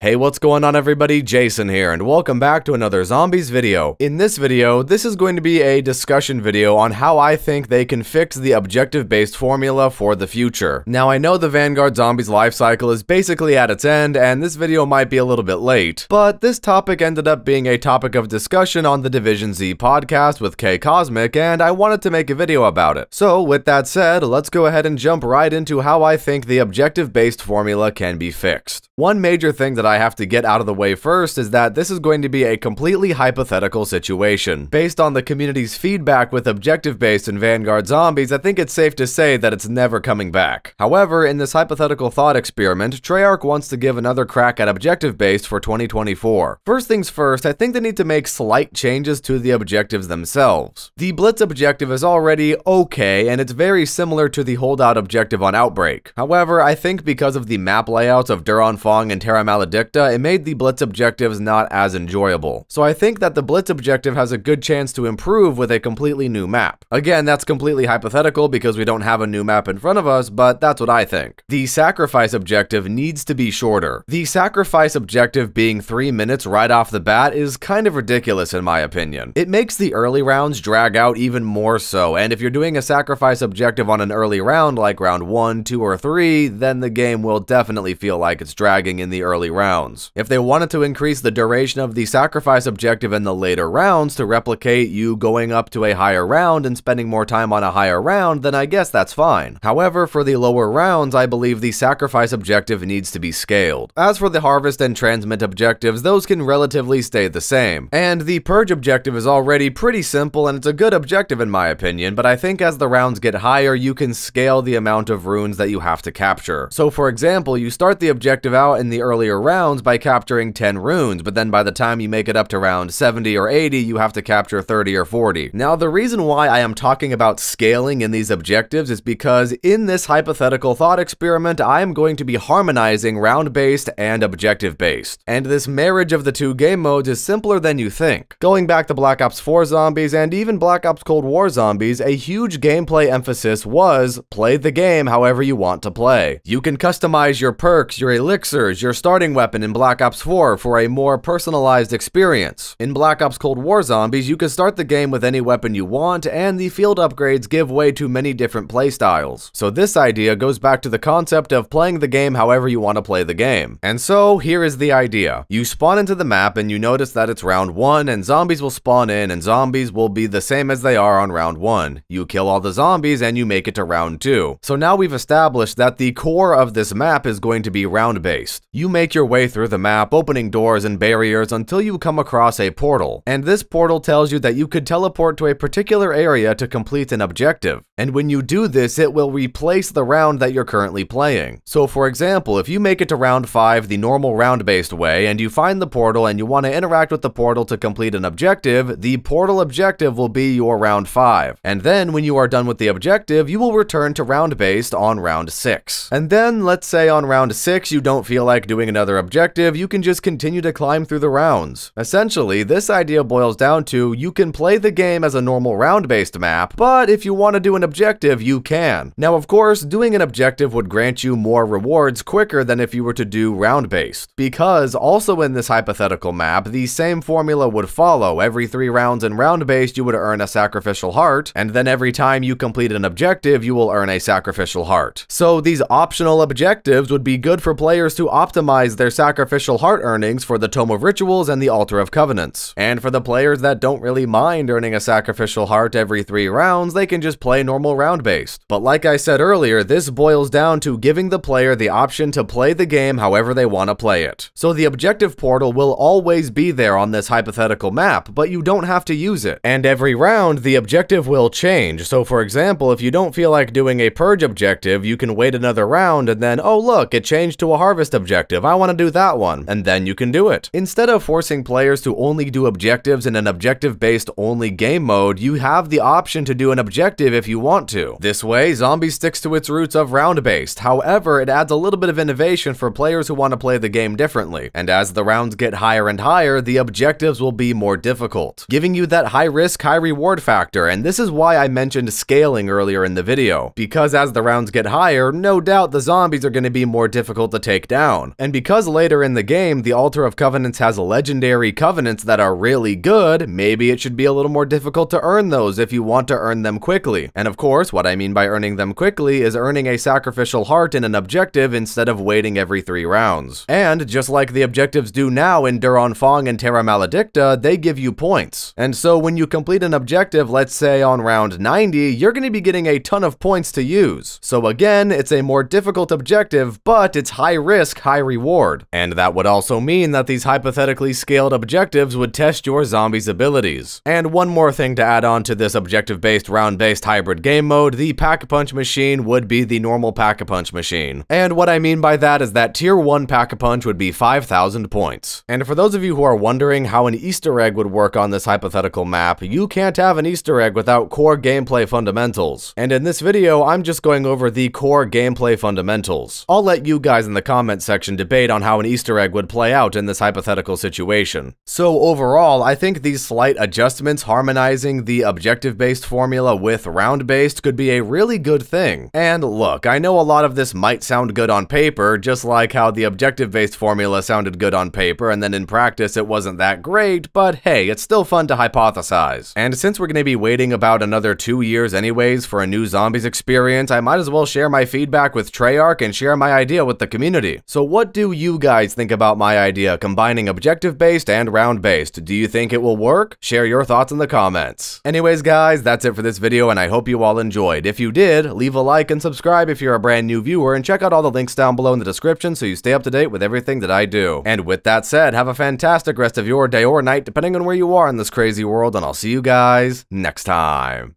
Hey, what's going on everybody? Jason here, and welcome back to another Zombies video. In this video, this is going to be a discussion video on how I think they can fix the objective-based formula for the future. Now, I know the Vanguard Zombies life cycle is basically at its end, and this video might be a little bit late, but this topic ended up being a topic of discussion on the Division Z podcast with K Cosmic, and I wanted to make a video about it. So, with that said, let's go ahead and jump right into how I think the objective-based formula can be fixed. One major thing that I have to get out of the way first is that this is going to be a completely hypothetical situation. Based on the community's feedback with objective-based and Vanguard Zombies, I think it's safe to say that it's never coming back. However, in this hypothetical thought experiment, Treyarch wants to give another crack at objective-based for 2024. First things first, I think they need to make slight changes to the objectives themselves. The Blitz objective is already okay, and it's very similar to the holdout objective on Outbreak. However, I think because of the map layouts of Der Anfang and Terra Maledicta, it made the Blitz objectives not as enjoyable. So I think that the Blitz objective has a good chance to improve with a completely new map. Again, that's completely hypothetical because we don't have a new map in front of us, but that's what I think. The Sacrifice objective needs to be shorter. The Sacrifice objective being 3 minutes right off the bat is kind of ridiculous in my opinion. It makes the early rounds drag out even more so, and if you're doing a Sacrifice objective on an early round like round 1, 2, or 3, then the game will definitely feel like it's dragging in the early rounds. If they wanted to increase the duration of the sacrifice objective in the later rounds to replicate you going up to a higher round and spending more time on a higher round, then I guess that's fine. However, for the lower rounds, I believe the sacrifice objective needs to be scaled. As for the harvest and transmit objectives, those can relatively stay the same. And the purge objective is already pretty simple and it's a good objective in my opinion, but I think as the rounds get higher, you can scale the amount of runes that you have to capture. So for example, you start the objective out in the earlier rounds by capturing 10 runes, but then by the time you make it up to round 70 or 80, you have to capture 30 or 40. Now, the reason why I am talking about scaling in these objectives is because in this hypothetical thought experiment, I am going to be harmonizing round-based and objective-based. And this marriage of the two game modes is simpler than you think. Going back to Black Ops 4 zombies and even Black Ops Cold War zombies, a huge gameplay emphasis was play the game however you want to play. You can customize your perks, your elixirs, your starting weapon in Black Ops 4 for a more personalized experience. In Black Ops Cold War Zombies, you can start the game with any weapon you want, and the field upgrades give way to many different playstyles. So this idea goes back to the concept of playing the game however you want to play the game. And so, here is the idea. You spawn into the map and you notice that it's round 1, and zombies will spawn in, and zombies will be the same as they are on round 1. You kill all the zombies and you make it to round 2. So now we've established that the core of this map is going to be round-based. You make your way through the map, opening doors and barriers until you come across a portal, and this portal tells you that you could teleport to a particular area to complete an objective. And when you do this, it will replace the round that you're currently playing. So for example, if you make it to round 5 the normal round-based way, and you find the portal and you want to interact with the portal to complete an objective, the portal objective will be your round 5. And then when you are done with the objective, you will return to round-based on round 6. And then, let's say on round 6 you don't feel like doing another objective, you can just continue to climb through the rounds. Essentially, this idea boils down to you can play the game as a normal round-based map, but if you want to do an objective, you can. Now, of course, doing an objective would grant you more rewards quicker than if you were to do round-based, because also in this hypothetical map, the same formula would follow. Every three rounds in round-based, you would earn a sacrificial heart, and then every time you complete an objective, you will earn a sacrificial heart. So these optional objectives would be good for players to optimize their sacrificial heart earnings for the Tome of Rituals and the Altar of Covenants. And for the players that don't really mind earning a sacrificial heart every three rounds, they can just play normal round-based. But like I said earlier, this boils down to giving the player the option to play the game however they want to play it. So the objective portal will always be there on this hypothetical map, but you don't have to use it. And every round, the objective will change. So for example, if you don't feel like doing a purge objective, you can wait another round and then, oh look, it changed to a harvest objective. I want to do that one. And then you can do it. Instead of forcing players to only do objectives in an objective-based only game mode, you have the option to do an objective if you want to. This way, Zombie sticks to its roots of round-based. However, it adds a little bit of innovation for players who want to play the game differently. And as the rounds get higher and higher, the objectives will be more difficult, giving you that high risk, high reward factor. And this is why I mentioned scaling earlier in the video, because as the rounds get higher, no doubt the zombies are going to be more difficult to take down. And because because later in the game, the Altar of Covenants has legendary covenants that are really good, maybe it should be a little more difficult to earn those if you want to earn them quickly. And of course, what I mean by earning them quickly is earning a sacrificial heart in an objective instead of waiting every three rounds. And just like the objectives do now in Der Anfang and Terra Maledicta, they give you points. And so when you complete an objective, let's say on round 90, you're going to be getting a ton of points to use. So again, it's a more difficult objective, but it's high risk, high reward. And that would also mean that these hypothetically scaled objectives would test your zombie's abilities. And one more thing to add on to this objective-based, round-based hybrid game mode, the Pack-a-Punch machine would be the normal Pack-a-Punch machine. And what I mean by that is that Tier 1 Pack-a-Punch would be 5,000 points. And for those of you who are wondering how an Easter egg would work on this hypothetical map, you can't have an Easter egg without core gameplay fundamentals. And in this video, I'm just going over the core gameplay fundamentals. I'll let you guys in the comment section debate on how an Easter egg would play out in this hypothetical situation. So overall, I think these slight adjustments harmonizing the objective-based formula with round-based could be a really good thing. And look, I know a lot of this might sound good on paper, just like how the objective-based formula sounded good on paper and then in practice it wasn't that great, but hey, it's still fun to hypothesize. And since we're going to be waiting about another two years anyways for a new Zombies experience, I might as well share my feedback with Treyarch and share my idea with the community. So what do guys think about my idea combining objective-based and round-based? Do you think it will work? Share your thoughts in the comments. Anyways guys, that's it for this video and I hope you all enjoyed. If you did, leave a like and subscribe if you're a brand new viewer and check out all the links down below in the description so you stay up to date with everything that I do. And with that said, have a fantastic rest of your day or night depending on where you are in this crazy world and I'll see you guys next time.